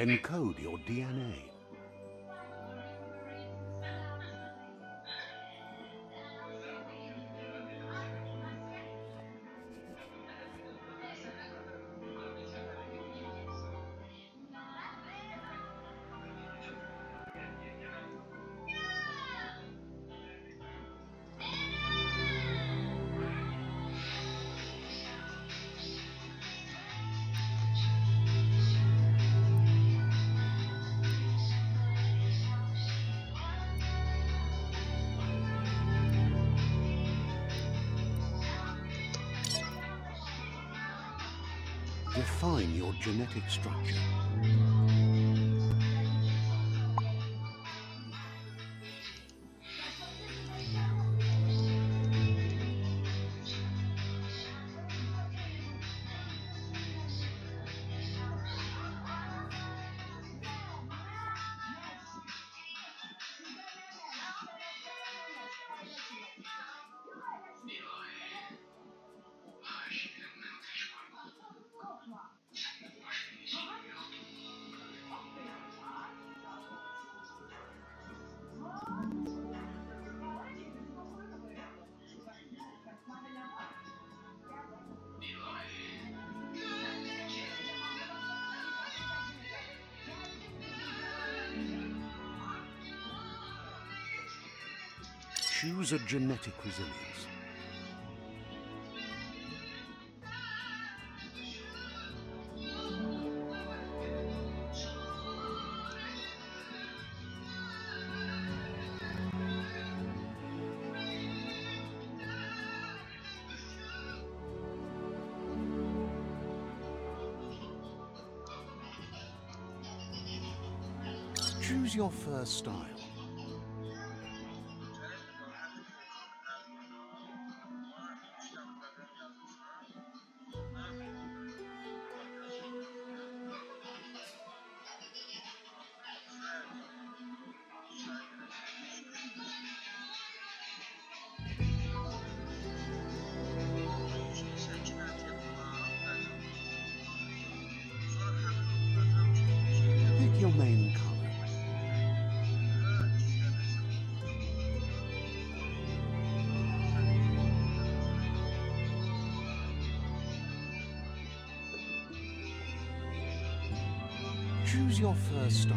Encode your DNA. Define your genetic structure. Choose a genetic resilience. Choose your first style. Your main color. Choose your first style.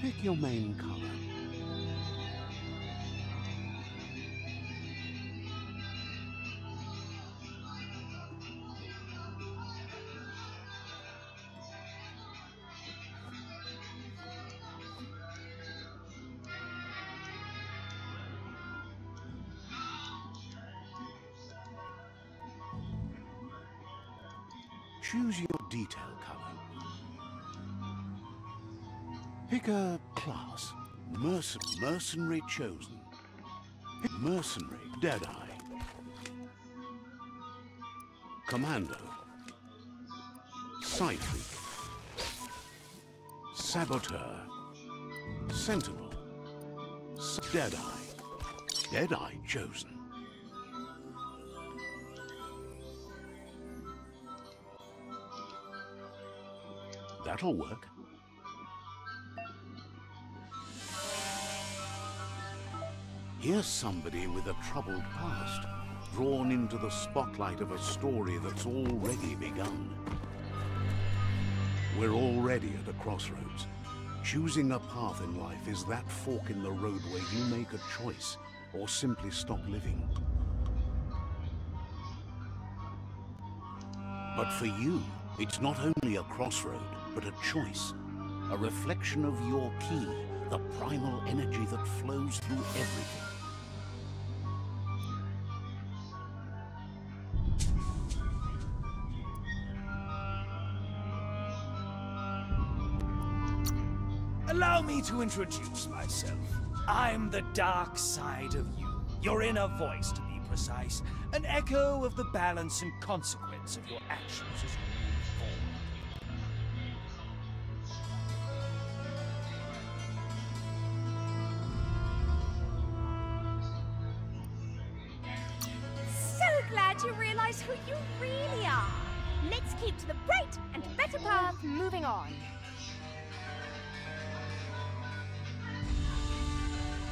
Pick your main color. Detail color. Pick a class. Merc mercenary chosen. Mercenary. Deadeye. Commando. Psychic. Saboteur. Sentinel. Deadeye. Deadeye chosen. That'll work. Here's somebody with a troubled past, drawn into the spotlight of a story that's already begun. We're already at a crossroads. Choosing a path in life is that fork in the road where you make a choice or simply stop living. But for you, it's not only a crossroad, but a choice. A reflection of your Ki, the primal energy that flows through everything. Allow me to introduce myself. I'm the dark side of you. Your inner voice, to be precise. An echo of the balance and consequence of your actions you realize who you really are. Let's keep to the bright and better path moving on.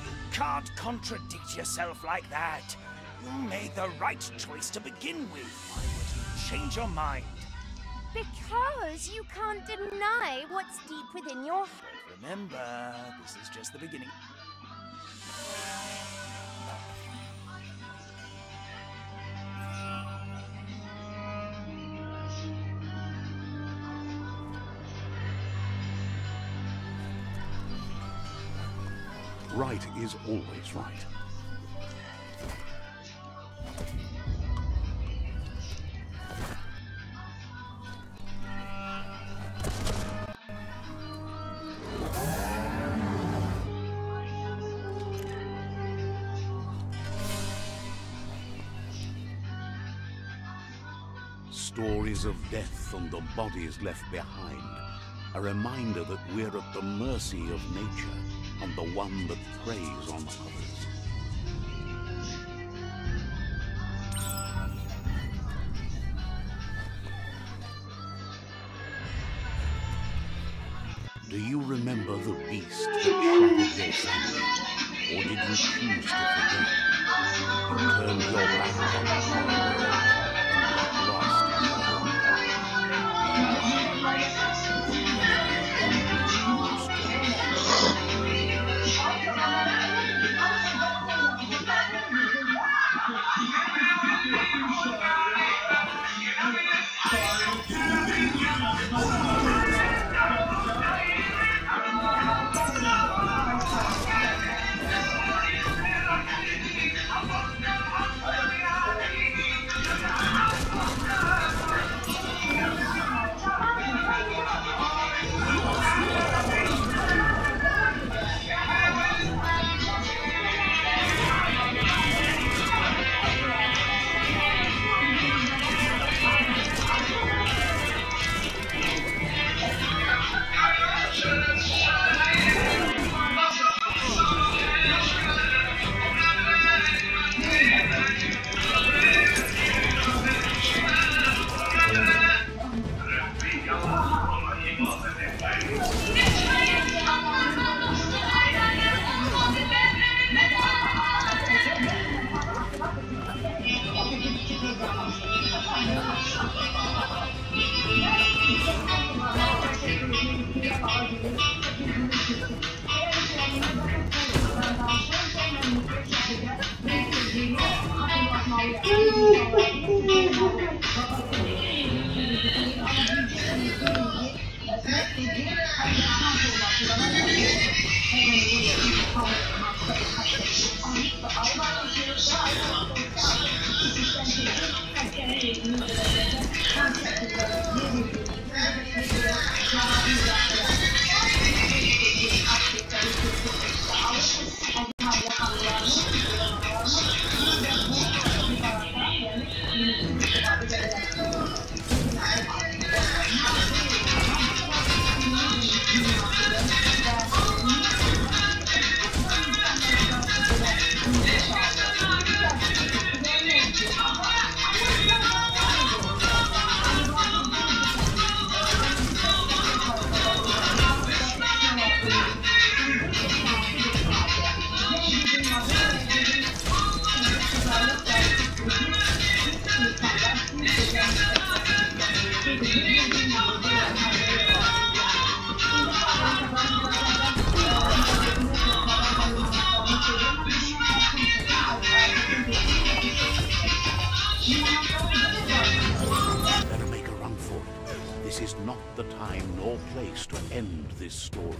You can't contradict yourself like that. You made the right choice to begin with. Why would you change your mind? Because you can't deny what's deep within your heart. Remember, this is just the beginning. Right is always right. Stories of death and the bodies left behind. A reminder that we're at the mercy of nature and the one that preys on others. Do you remember the beast that shattered your family? Or did you choose to forget? You turned your back on the Thank you. Place to end this story.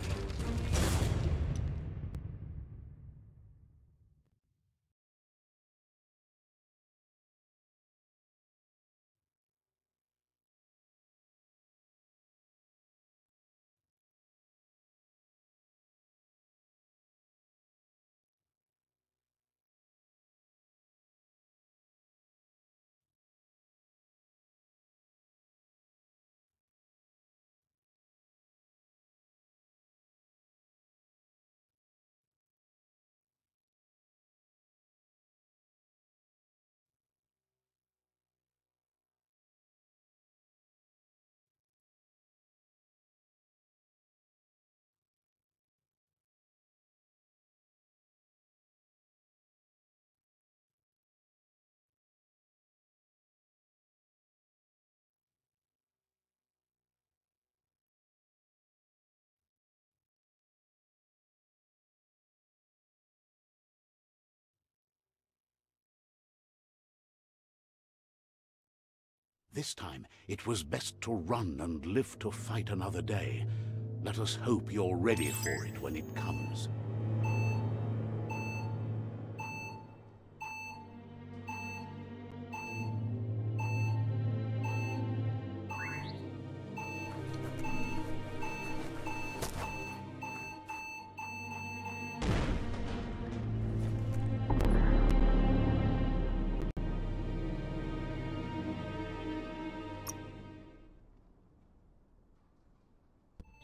This time, it was best to run and live to fight another day. Let us hope you're ready for it when it comes.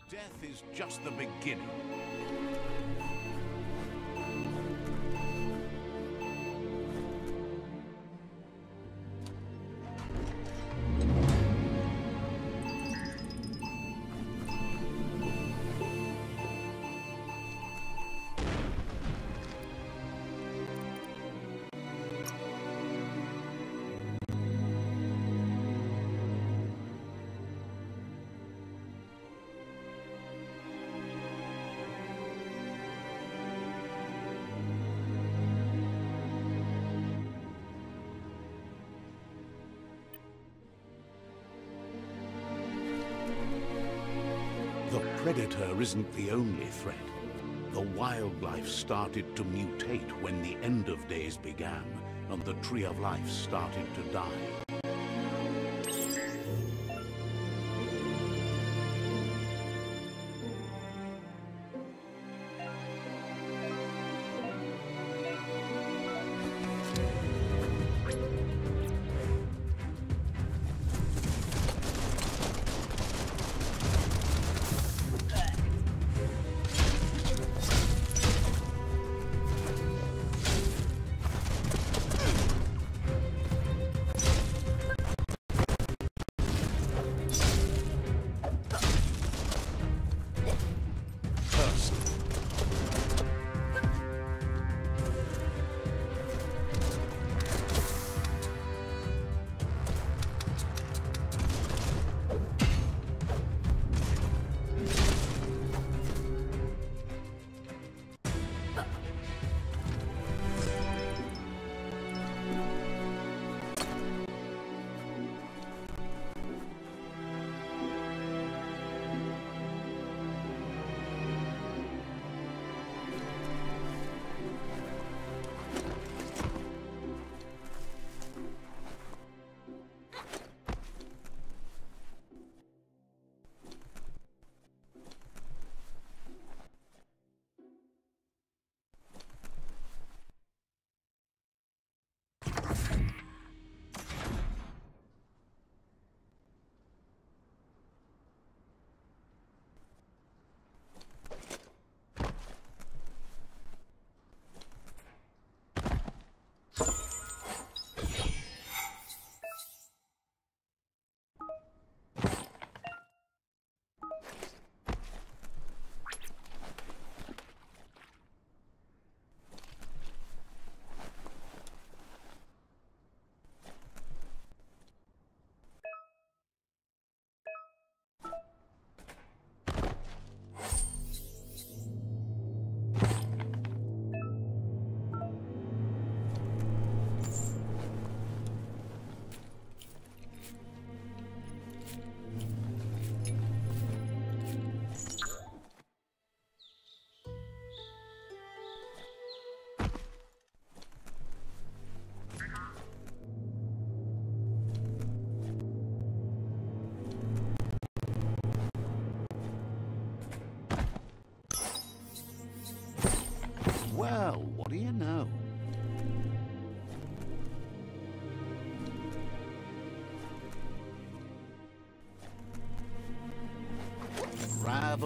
Death is just the beginning. Predator isn't the only threat. The wildlife started to mutate when the end of days began, and the tree of life started to die.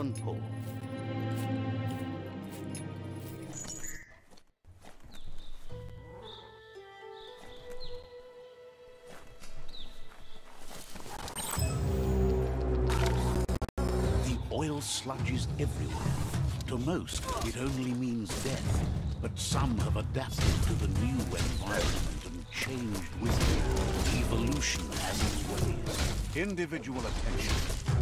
Ravenport. The oil sludge is everywhere. To most, it only means death. But some have adapted to the new environment and changed with it. Evolution has its ways. Individual attention.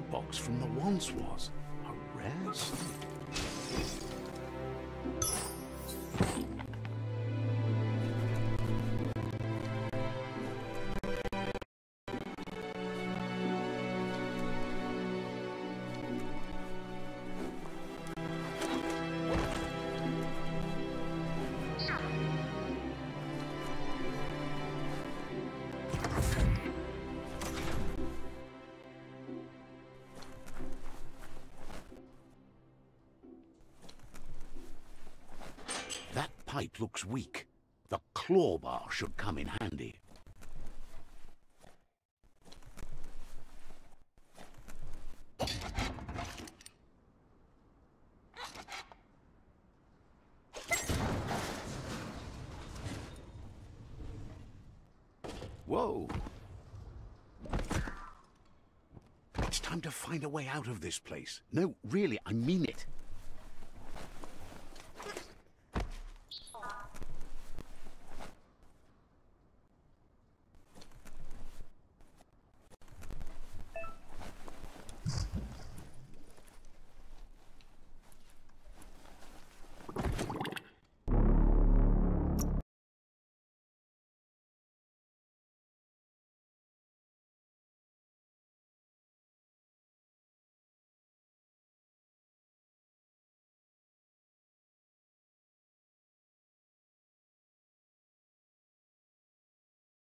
Box from the once was. A rare Looks weak. The claw bar should come in handy. Whoa! It's time to find a way out of this place. No, really, I mean it.